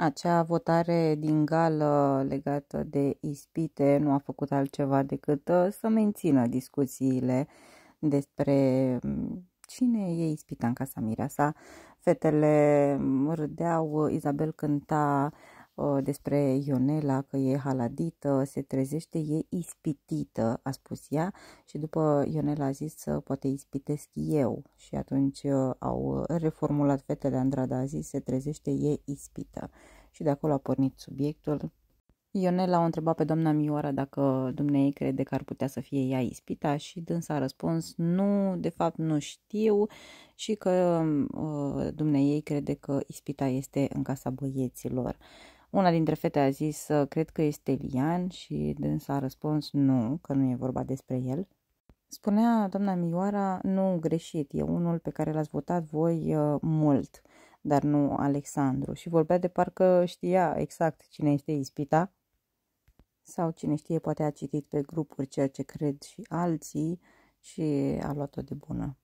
Acea votare din gală legată de ispite nu a făcut altceva decât uh, să mențină discuțiile despre mm, cine e ispita în casa Mireasa. Fetele mm, râdeau, Izabel cânta uh, despre Ionela că e haladită, se trezește, e ispitită, a spus ea și după Ionela a zis să poate ispitesc eu și atunci uh, au reformulat fetele, Andrada a zis se trezește, e ispită și de acolo a pornit subiectul. Ionela o întrebat pe doamna Mioara dacă dumneei crede că ar putea să fie ea ispita și dânsa a răspuns nu, de fapt nu știu și că uh, dumneei crede că ispita este în casa băieților. Una dintre fete a zis, cred că este Lian și dânsa a răspuns nu, că nu e vorba despre el. Spunea doamna Mioara, nu greșit, e unul pe care l-ați votat voi uh, mult dar nu Alexandru, și vorbea de parcă știa exact cine este ispita, sau cine știe poate a citit pe grupuri ceea ce cred și alții și a luat-o de bună.